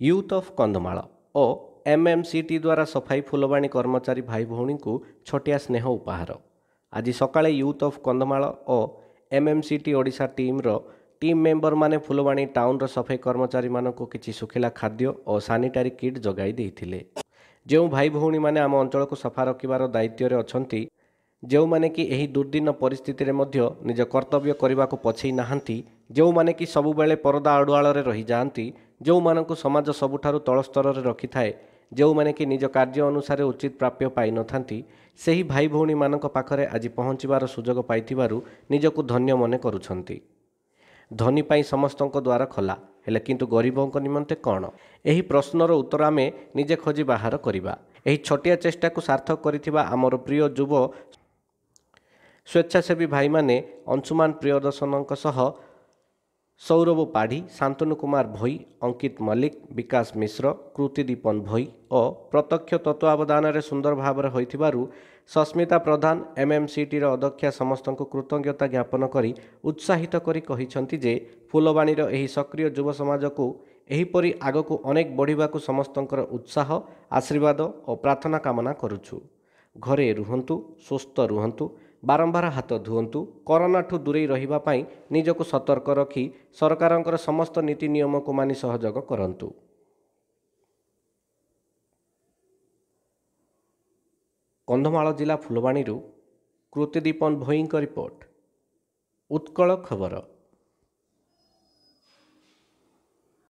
Youth of Kandhamal ଓ MMCT ଦ୍ୱାରା ସଫାଇ ଫୁଲବାଣୀ କର୍ମଚାରୀ ଭାଇ ଭଉଣୀଙ୍କୁ ଛୋଟିଆ ସ୍ନେହ ଉପହାର। ଆଜି ସକାଳେ ୟୁଥ୍ ଅଫ୍ କନ୍ଧମାଳ ଓ ଏମ୍ଏମ୍ସିଟି ଓଡ଼ିଶା ଟିମ୍ର ଟିମ୍ ମେମ୍ବରମାନେ ଫୁଲବାଣୀ ଟାଉନ୍ର ସଫେଇ କର୍ମଚାରୀମାନଙ୍କୁ କିଛି ଶୁଖିଲା ଖାଦ୍ୟ ଓ ସାନିଟାରୀ କିଟ୍ ଯୋଗାଇ ଦେଇଥିଲେ। ଯେଉଁ ଭାଇ ଭଉଣୀମାନେ ଆମ ଅଞ୍ଚଳକୁ ସଫା ରଖିବାର ଦାୟିତ୍ୱରେ ଅଛନ୍ତି ଯେଉଁମାନେ କି ଏହି ଦୁର୍ଦ୍ଦିନ ପରିସ୍ଥିତିରେ ମଧ୍ୟ ନିଜ କର୍ତ୍ତବ୍ୟ କରିବାକୁ ପଛେଇ ନାହାନ୍ତି ଯେଉଁମାନେ କି ସବୁବେଳେ ପରଦା ଆଢ଼ୁଆଳରେ ରହିଯାଆନ୍ତି ଯେଉଁମାନଙ୍କୁ ସମାଜ ସବୁଠାରୁ ତଳ ସ୍ତରରେ ରଖିଥାଏ ଯେଉଁମାନେ କି ନିଜ କାର୍ଯ୍ୟ ଅନୁସାରେ ଉଚିତ ପ୍ରାପ୍ୟ ପାଇନଥାନ୍ତି ସେହି ଭାଇ ଭଉଣୀମାନଙ୍କ ପାଖରେ ଆଜି ପହଞ୍ଚିବାର ସୁଯୋଗ ପାଇଥିବାରୁ ନିଜକୁ ଧନ୍ୟ ମନେ କରୁଛନ୍ତି। ଧନୀ ପାଇଁ ସମସ୍ତଙ୍କ ଦ୍ୱାର ଖୋଲା ହେଲେ କିନ୍ତୁ ଗରିବଙ୍କ ନିମନ୍ତେ କ'ଣ? ଏହି ପ୍ରଶ୍ନର ଉତ୍ତର ଆମେ ନିଜେ ଖୋଜି ବାହାର କରିବା। ଏହି ଛୋଟିଆ ଚେଷ୍ଟାକୁ ସାର୍ଥକ କରିଥିବା ଆମର ପ୍ରିୟ ଯୁବ ସ୍ୱେଚ୍ଛାସେବୀ ଭାଇମାନେ ଅଂଶୁମାନ ପ୍ରିୟଦର୍ଶନଙ୍କ ସହ ସୌରଭ ପାଢ଼ୀ ଶାନ୍ତନୁ କୁମାର ଭୋଇ ଅଙ୍କିତ ମଲ୍ଲିକ ବିକାଶ ମିଶ୍ର କୃତି ଦୀପନ ଭୋଇ ଓ ପ୍ରତ୍ୟକ୍ଷ ତତ୍ତ୍ୱାବଧାନରେ ସୁନ୍ଦର ଭାବରେ ହୋଇଥିବାରୁ ସସ୍ମିତା ପ୍ରଧାନ ଏମ୍ଏମ୍ସିଟିର ଅଧ୍ୟକ୍ଷା ସମସ୍ତଙ୍କୁ କୃତଜ୍ଞତା ଜ୍ଞାପନ କରି ଉତ୍ସାହିତ କରି କହିଛନ୍ତି ଯେ ଫୁଲବାଣୀର ଏହି ସକ୍ରିୟ ଯୁବ ସମାଜକୁ ଏହିପରି ଆଗକୁ ଅନେକ ବଢ଼ିବାକୁ ସମସ୍ତଙ୍କର ଉତ୍ସାହ ଆଶୀର୍ବାଦ ଓ ପ୍ରାର୍ଥନା କାମନା କରୁଛୁ। ଘରେ ରୁହନ୍ତୁ ସୁସ୍ଥ ରୁହନ୍ତୁ ବାରମ୍ବାର ହାତ ଧୁଅନ୍ତୁ କରୋନାଠୁ ଦୂରେଇ ରହିବା ପାଇଁ ନିଜକୁ ସତର୍କ ରଖି ସରକାରଙ୍କର ସମସ୍ତ ନୀତି ନିୟମକୁ ମାନି ସହଯୋଗ କରନ୍ତୁ। କନ୍ଧମାଳ ଜିଲ୍ଲା ଫୁଲବାଣୀରୁ କୃତିଦୀପନ ଭୋଇଙ୍କ ରିପୋର୍ଟ। ଉତ୍କଳ ଖବର।